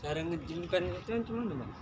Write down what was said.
cara ngejimkan itu kan cuma bang